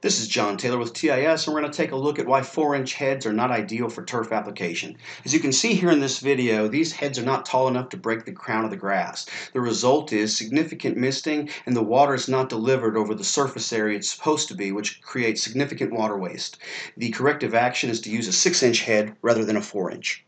This is John Taylor with TIS and we're going to take a look at why 4-inch heads are not ideal for turf application. As you can see here in this video, these heads are not tall enough to break the crown of the grass. The result is significant misting and the water is not delivered over the surface area it's supposed to be, which creates significant water waste. The corrective action is to use a 6-inch head rather than a 4-inch.